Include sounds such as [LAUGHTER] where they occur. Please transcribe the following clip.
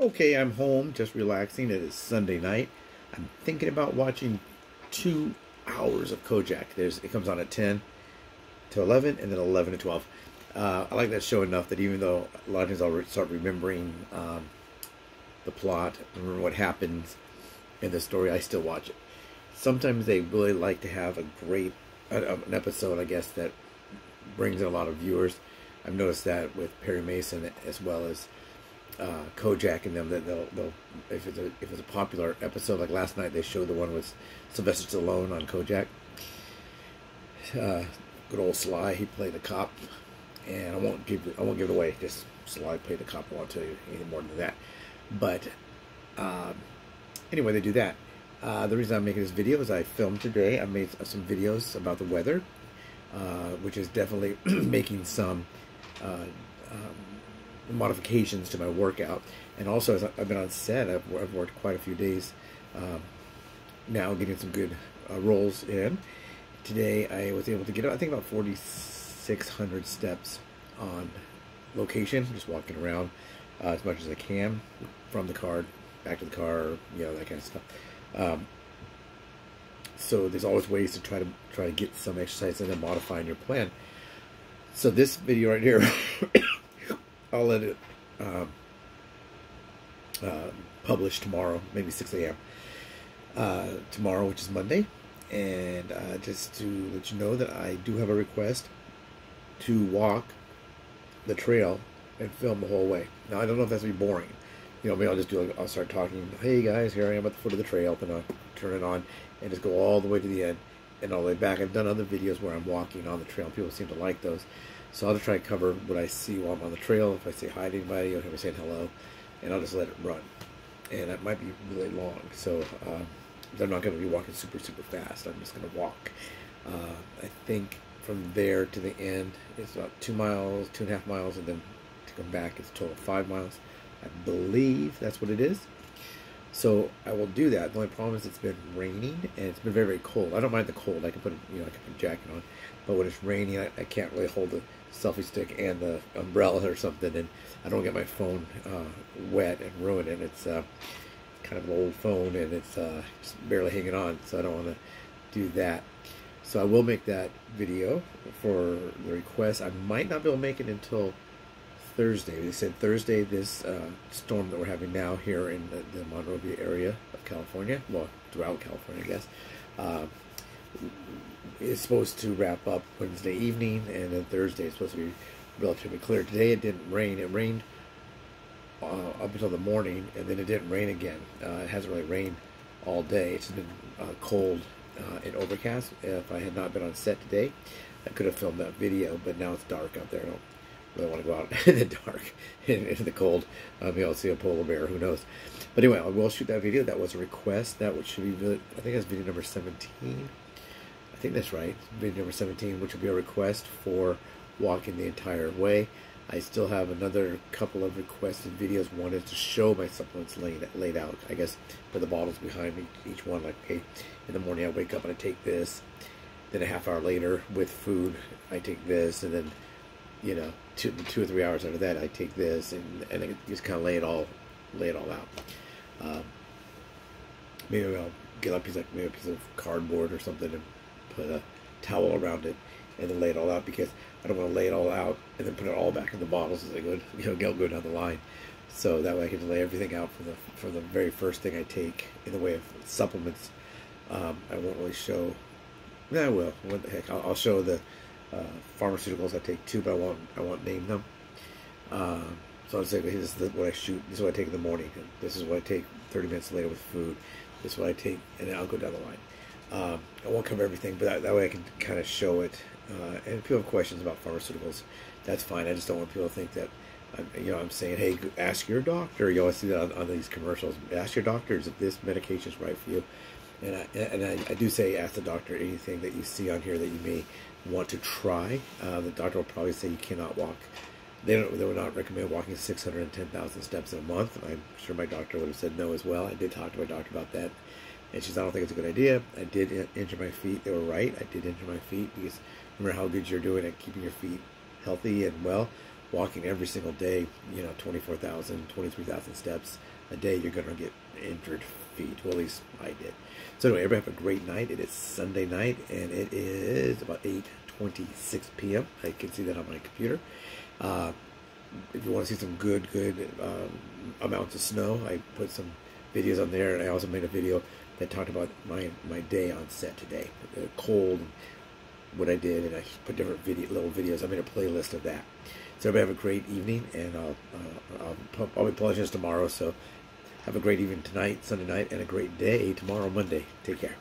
Okay, I'm home, just relaxing. It is Sunday night. I'm thinking about watching two hours of Kojak. There's it comes on at 10 to 11 and then 11 to 12. Uh, I like that show enough that even though a lot of times I'll start remembering um, the plot, remember what happens in the story, I still watch it. Sometimes they really like to have a great uh, an episode, I guess, that brings in a lot of viewers. I've noticed that with Perry Mason as well as uh, Kojak and them that they'll, they'll if it's a if it's a popular episode like last night they showed the one with Sylvester Stallone on Kojak. Uh, good old Sly, he played the cop, and I won't give I won't give it away. Just Sly played the cop. I won't tell you any more than that. But um, anyway, they do that. Uh, the reason I'm making this video is I filmed today. I made some videos about the weather, uh, which is definitely [CLEARS THROAT] making some uh, um, modifications to my workout. And also, as I've been on set, I've, I've worked quite a few days um, now, getting some good uh, roles in. Today, I was able to get, I think, about 4,600 steps on location, just walking around uh, as much as I can from the car back to the car, you know, that kind of stuff. Um, so there's always ways to try to try to get some exercise and then modifying your plan. So this video right here, I'll let it uh, publish tomorrow, maybe 6 a.m. Uh, tomorrow, which is Monday. And uh, just to let you know that I do have a request to walk the trail and film the whole way. Now, I don't know if that's going to be boring. You know, maybe I'll just do, like, I'll start talking, hey guys, here I am at the foot of the trail, and I'll turn it on, and just go all the way to the end and all the way back. I've done other videos where I'm walking on the trail. People seem to like those. So I'll just try to cover what I see while I'm on the trail. If I say hi to anybody, or hear I saying hello, and I'll just let it run. And that might be really long. So uh, I'm not going to be walking super, super fast. I'm just going to walk. Uh, I think from there to the end, it's about two miles, two and a half miles, and then to come back, it's a total of five miles. I believe that's what it is. So I will do that. The only problem is it's been raining and it's been very, very cold. I don't mind the cold. I can put, you know, I can put a jacket on. But when it's raining, I, I can't really hold the selfie stick and the umbrella or something, and I don't get my phone uh, wet and ruin it. It's uh, kind of an old phone and it's uh, barely hanging on, so I don't want to do that. So I will make that video for the request. I might not be able to make it until Thursday. They said Thursday this uh, storm that we're having now here in the, the, Monrovia area of California, well, throughout California, I guess, uh, is supposed to wrap up Wednesday evening, and then Thursday is supposed to be relatively clear. Today it didn't rain. It rained uh, up until the morning, and then it didn't rain again. Uh, it hasn't really rained all day. It's been uh, cold uh, and overcast. If I had not been on set today, I could have filmed that video, but now it's dark out there. Really want to go out [LAUGHS] in the dark, in, in the cold. Uh, maybe I'll see a polar bear. Who knows? But anyway, I will shoot that video. That was a request. That which should be, I think that's video number 17. I think that's right. Video number 17, which will be a request for walking the entire way. I still have another couple of requested videos. One is to show my supplements laid, laid out. I guess with the bottles behind me, each one. Like, okay, in the morning I wake up and I take this. Then a half hour later, with food, I take this, and then you know, two, two or three hours after that, I take this and and I just kind of lay it all, lay it all out. Um, maybe I'll get a piece of maybe a piece of cardboard or something and put a towel around it and then lay it all out because I don't want to lay it all out and then put it all back in the bottles as I go, [LAUGHS] you know, go, go down the line. So that way I can lay everything out for the for the very first thing I take in the way of supplements. Um, I won't really show. Yeah, I will. What the heck? I'll, I'll show the uh, pharmaceuticals I take too, but I won't I won't name them. Uh, so I'll say this is what I shoot. This is what I take in the morning. This is what I take 30 minutes later with food. This is what I take, and then I'll go down the line. Um, I won't cover everything, but that, that way I can kind of show it. Uh, and if people have questions about pharmaceuticals, that's fine. I just don't want people to think that, I'm, you know, I'm saying, hey, ask your doctor. You always see that on, on these commercials. Ask your doctors if this medication is right for you. And I, and I, I, do say ask the doctor anything that you see on here that you may want to try. Uh, the doctor will probably say you cannot walk. They don't. They would not recommend walking 610,000 steps in a month. I'm sure my doctor would have said no as well. I did talk to my doctor about that, and she said I don't think it's a good idea. I did injure my feet. They were right. I did injure my feet because remember how good you're doing at keeping your feet healthy and well. walking every single day, you know, 24,000, 23,000 steps a day, you're going to get injured feet. Well, at least I did. So anyway, everybody have a great night. It is Sunday night, and it is about 8.26 p.m. I can see that on my computer. Uh, if you want to see some good, good um, amounts of snow, I put some videos on there, and I also made a video that talked about my my day on set today, the cold, what I did, and I put different video, little videos. I made a playlist of that. So everybody have a great evening, and I'll uh, I'll, I'll be publishing this tomorrow. So have a great evening tonight, Sunday night, and a great day tomorrow, Monday. Take care.